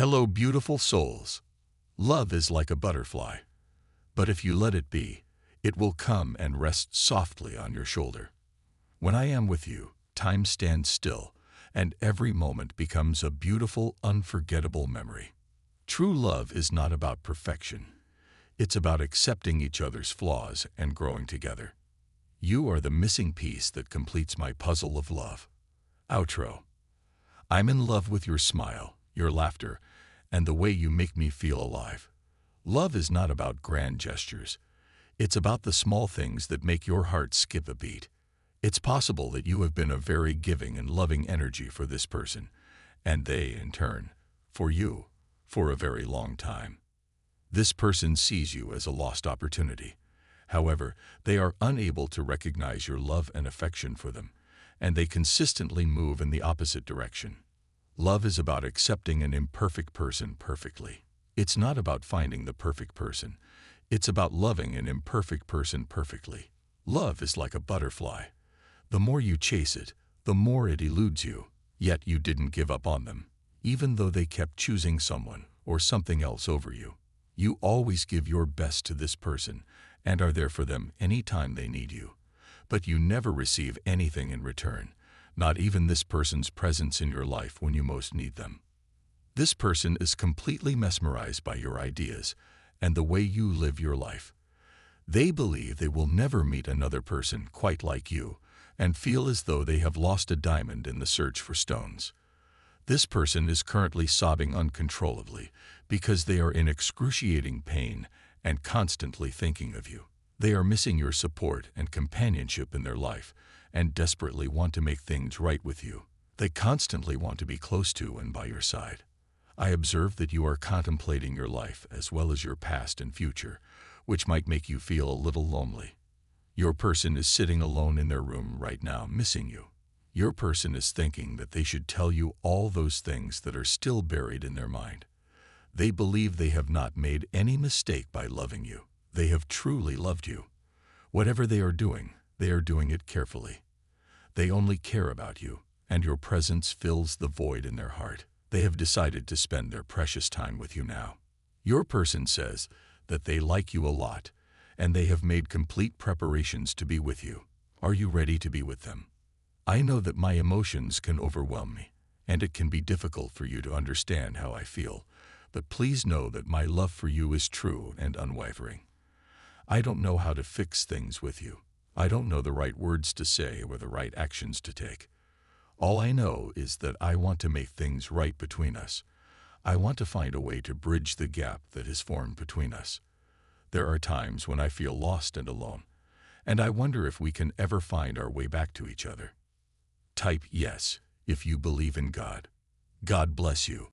Hello, beautiful souls. Love is like a butterfly, but if you let it be, it will come and rest softly on your shoulder. When I am with you, time stands still, and every moment becomes a beautiful, unforgettable memory. True love is not about perfection. It's about accepting each other's flaws and growing together. You are the missing piece that completes my puzzle of love. Outro. I'm in love with your smile, your laughter, and the way you make me feel alive. Love is not about grand gestures. It's about the small things that make your heart skip a beat. It's possible that you have been a very giving and loving energy for this person, and they, in turn, for you, for a very long time. This person sees you as a lost opportunity. However, they are unable to recognize your love and affection for them, and they consistently move in the opposite direction. Love is about accepting an imperfect person perfectly. It's not about finding the perfect person. It's about loving an imperfect person perfectly. Love is like a butterfly. The more you chase it, the more it eludes you, yet you didn't give up on them, even though they kept choosing someone or something else over you. You always give your best to this person and are there for them any time they need you. But you never receive anything in return, not even this person's presence in your life when you most need them. This person is completely mesmerized by your ideas and the way you live your life. They believe they will never meet another person quite like you and feel as though they have lost a diamond in the search for stones. This person is currently sobbing uncontrollably because they are in excruciating pain and constantly thinking of you. They are missing your support and companionship in their life and desperately want to make things right with you. They constantly want to be close to and by your side. I observe that you are contemplating your life as well as your past and future, which might make you feel a little lonely. Your person is sitting alone in their room right now, missing you. Your person is thinking that they should tell you all those things that are still buried in their mind. They believe they have not made any mistake by loving you. They have truly loved you. Whatever they are doing, they are doing it carefully. They only care about you, and your presence fills the void in their heart. They have decided to spend their precious time with you now. Your person says that they like you a lot, and they have made complete preparations to be with you. Are you ready to be with them? I know that my emotions can overwhelm me, and it can be difficult for you to understand how I feel, but please know that my love for you is true and unwavering. I don't know how to fix things with you. I don't know the right words to say or the right actions to take. All I know is that I want to make things right between us. I want to find a way to bridge the gap that has formed between us. There are times when I feel lost and alone, and I wonder if we can ever find our way back to each other. Type yes if you believe in God. God bless you.